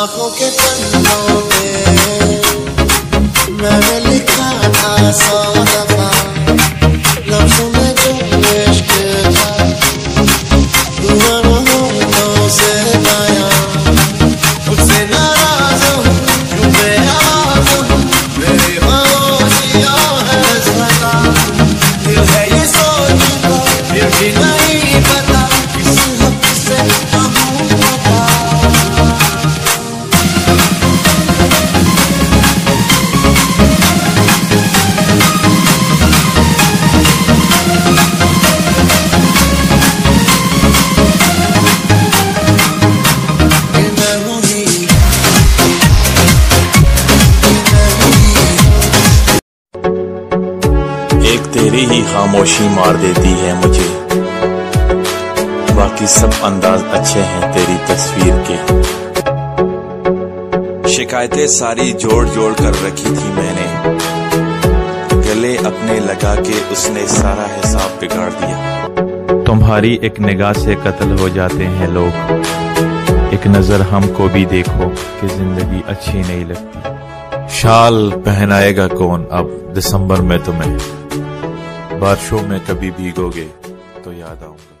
आंखों के पन्नों पे तेरी ही खामोशी मार देती है मुझे। बाकी सब अंदाज अच्छे हैं तेरी तस्वीर के। शिकायतें सारी जोड़ जोड़ कर रखी थी मैंने। गले अपने लगा के उसने सारा हिसाब बिगाड़ दिया। तुम्हारी एक निगाह से कत्ल हो जाते हैं लोग। एक नज़र हमको भी देखो कि ज़िंदगी अच्छी नहीं लगती। शाल पहनाएगा कौन अब दिसंबर में तुम्हें? बारिशों में कभी भीगोगे तो याद आऊँगा।